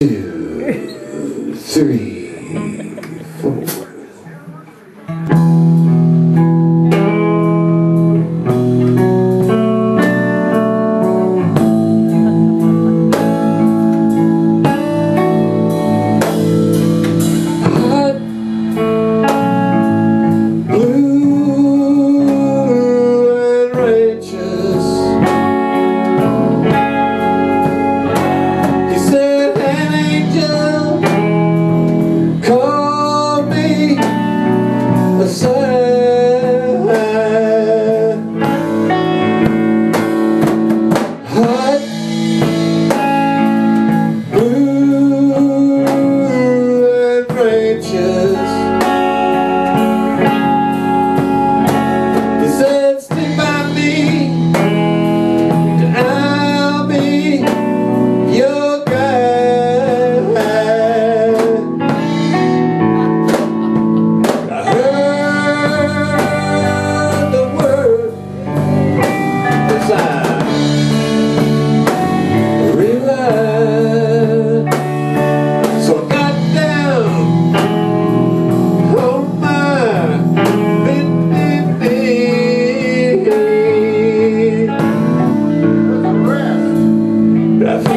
two, three. Obrigado.